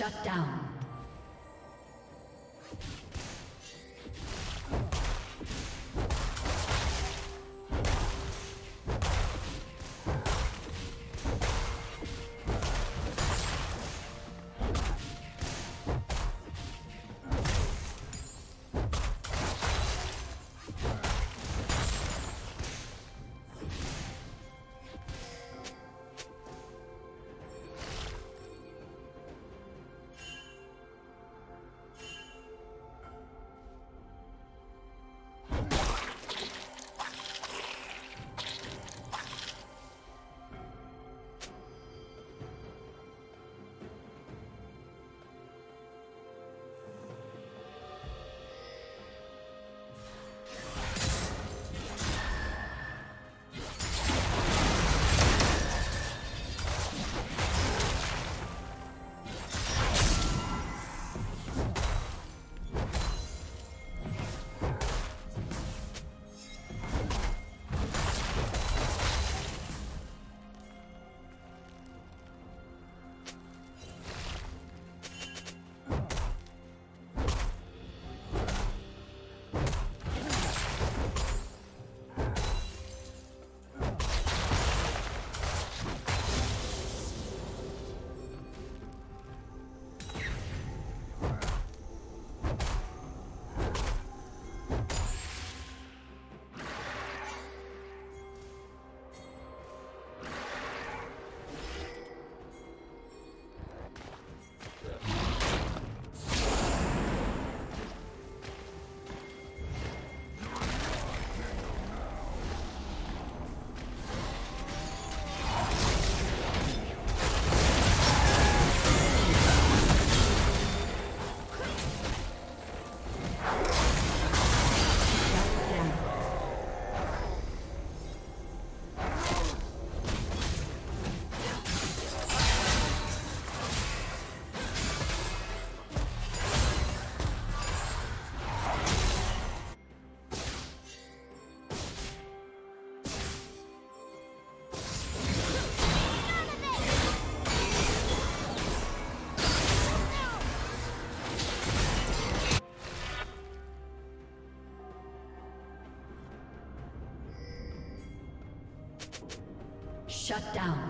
Shut down. Shut down.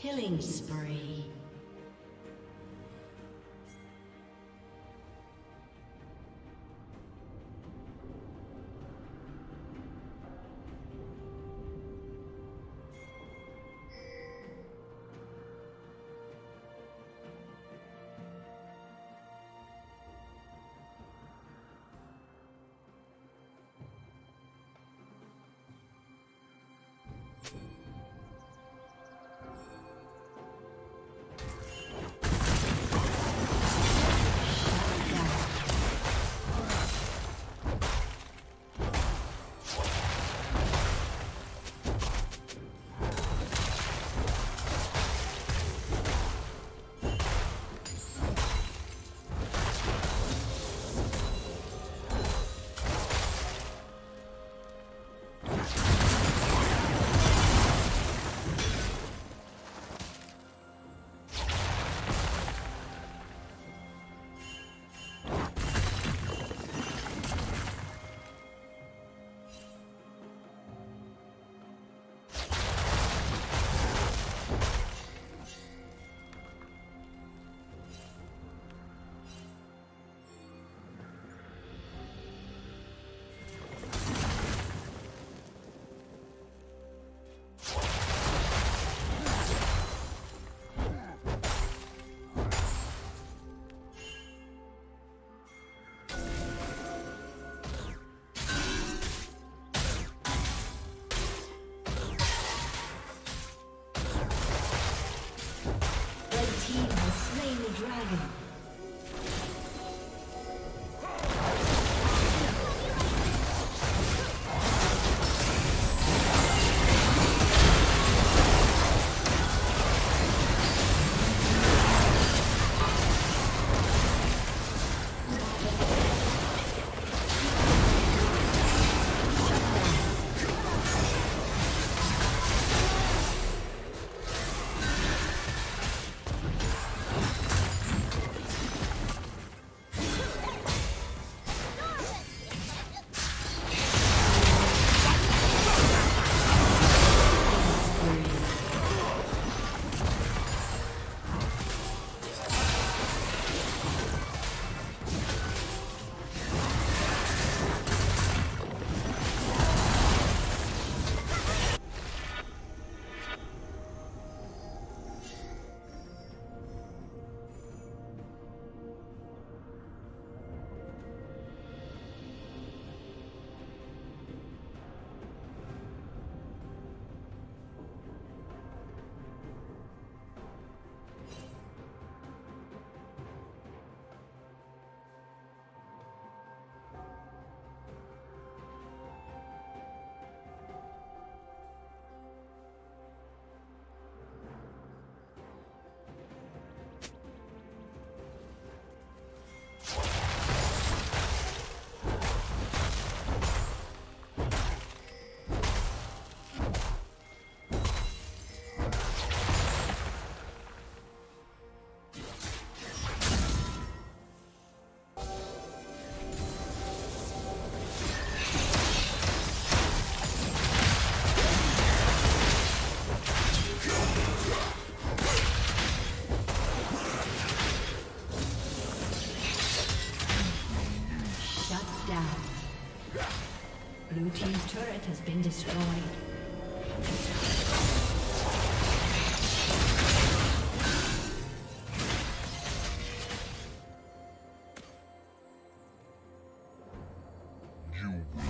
Killing spree. Dragon. Been destroyed. Rampage.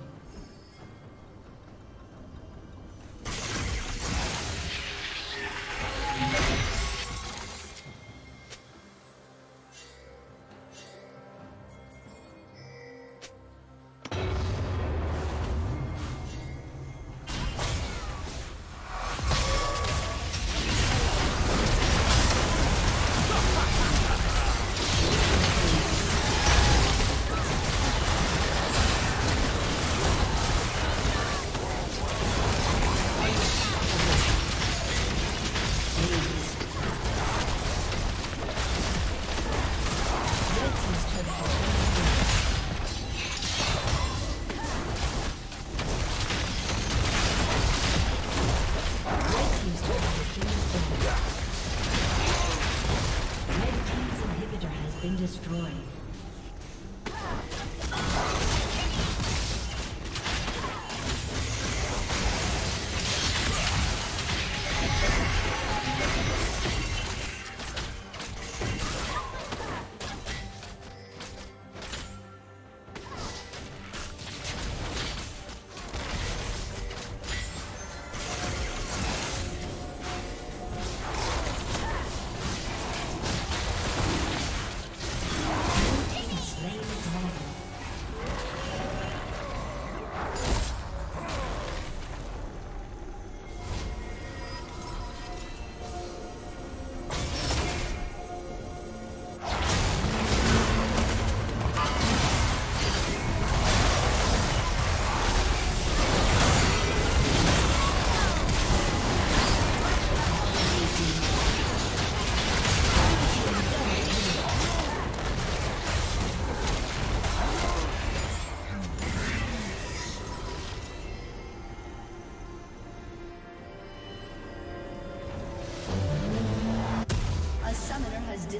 destroyed.